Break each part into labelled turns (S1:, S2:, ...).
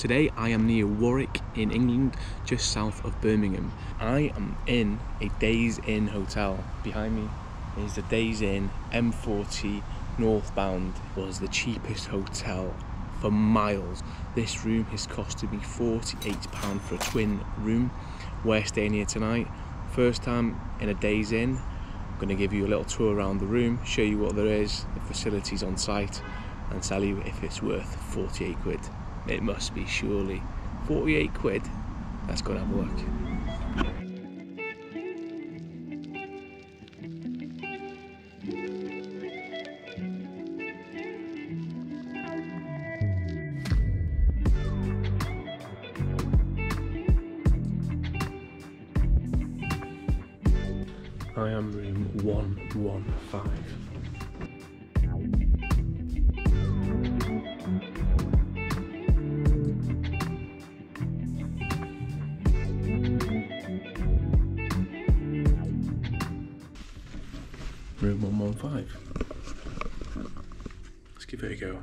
S1: Today I am near Warwick in England, just south of Birmingham. I am in a Days Inn hotel. Behind me is the Days Inn M40 northbound. It was the cheapest hotel for miles. This room has costed me £48 for a twin room. We're staying here tonight. First time in a Days Inn. I'm going to give you a little tour around the room, show you what there is, the facilities on site, and tell you if it's worth 48 quid. It must be, surely. 48 quid? Let's go and have. I am room 115. Room 115. Let's give it a go.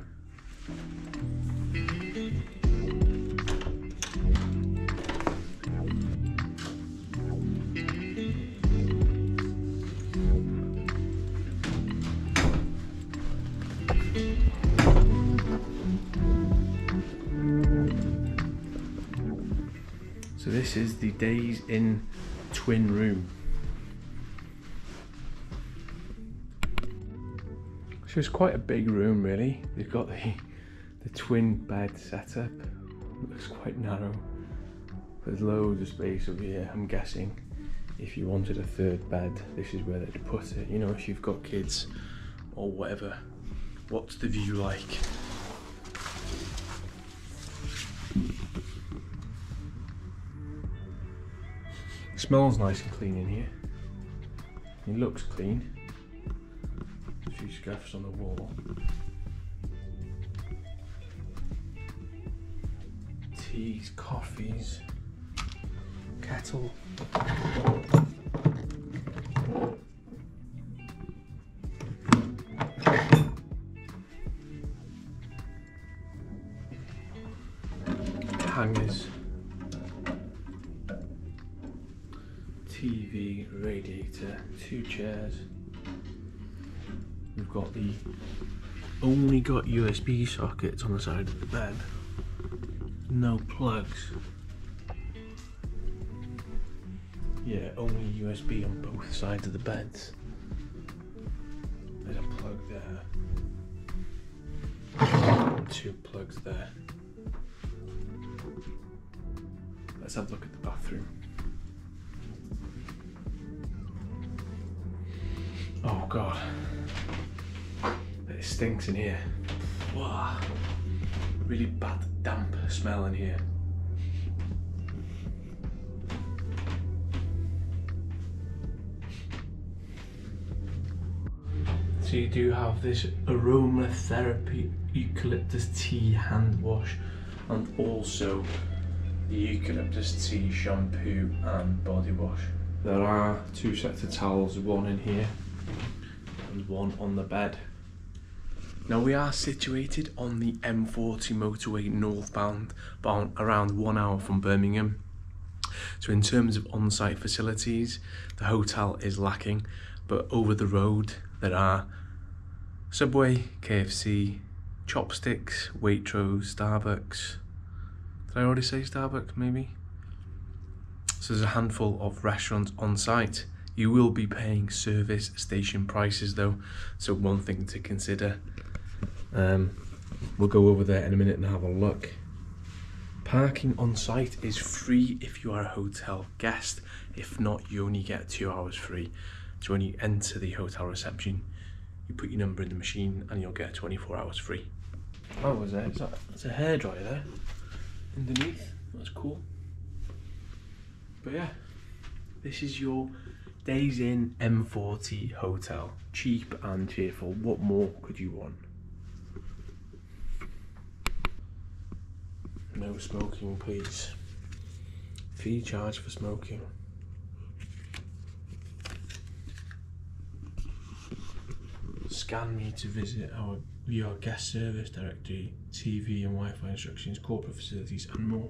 S1: So this is the Days Inn twin room. It's quite a big room really. They've got the the twin bed setup. Looks quite narrow. There's loads of space over here. I'm guessing if you wanted a third bed, this is where they'd put it. You know, if you've got kids or whatever. What's the view like? smells nice and clean in here. It looks clean. Scuffs on the wall. Teas, coffees, kettle. Hangers. TV, radiator, two chairs. We've got the only got USB sockets on the side of the bed. No plugs. Yeah, only USB on both sides of the beds. There's a plug there. Two plugs there. Let's have a look at the bathroom. Oh god. It stinks in here. Wow. Really bad damp smell in here. So you do have this aromatherapy eucalyptus tea hand wash and also the eucalyptus tea shampoo and body wash. There are two sets of towels, one in here and one on the bed. Now we are situated on the M40 motorway northbound, about around one hour from Birmingham. So in terms of on-site facilities, the hotel is lacking, but over the road there are Subway, KFC, Chopsticks, Waitrose, Starbucks. Did I already say Starbucks maybe? So there's a handful of restaurants on site. You will be paying service station prices though, so one thing to consider. Um, we'll go over there in a minute and have a look. Parking on site is free if you are a hotel guest. If not, you only get two hours free. So when you enter the hotel reception, you put your number in the machine and you'll get 24 hours free. Oh, was there? Is that, that's a hairdryer there underneath. That's cool. But yeah, this is your Days Inn M40 hotel. Cheap and cheerful. What more could you want? No smoking, please. Fee charge for smoking. Scan me to visit our your guest service directory, TV and Wi-Fi instructions, corporate facilities and more.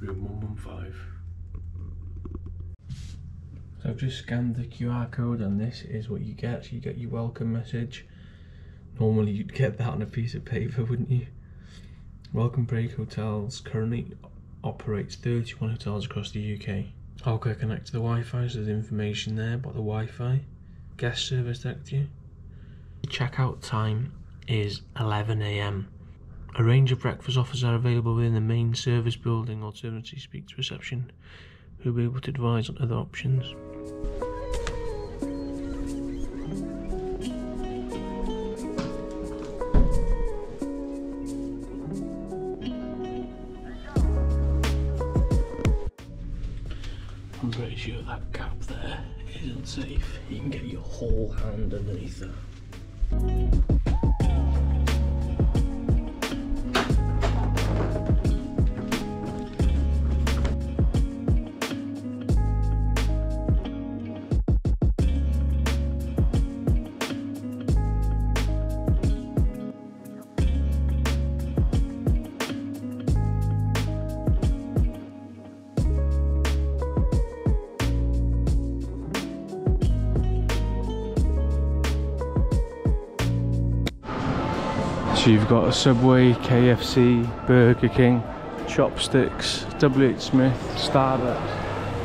S1: Room 115. So I've just scanned the QR code and this is what you get. So You get your welcome message. Normally you'd get that on a piece of paper, wouldn't you? Welcome Break Hotels currently operates 31 hotels across the UK. Okay, connect to the Wi-Fi, so there's information there about the Wi-Fi. Guest service directory. Checkout time is 11am. A range of breakfast offers are available within the main service building. Alternatively, speak to reception, who will be able to advise on other options. Sure that gap there isn't safe. You can get your whole hand underneath that. So you've got a Subway, KFC, Burger King, Chopsticks, WH Smith, Starbucks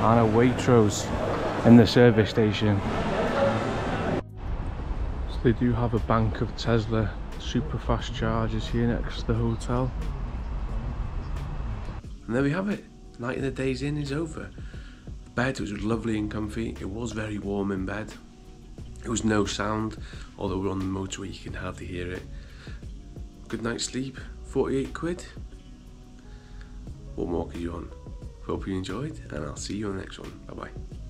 S1: and a Waitrose in the service station. So they do have a bank of Tesla super fast chargers here next to the hotel. And there we have it. Night in the Days Inn is over. The bed was lovely and comfy. It was very warm in bed. It was no sound, although we're on the motorway you can hardly hear it good night's sleep, 48 quid. What more could you want? Hope you enjoyed, and I'll see you on the next one. Bye bye.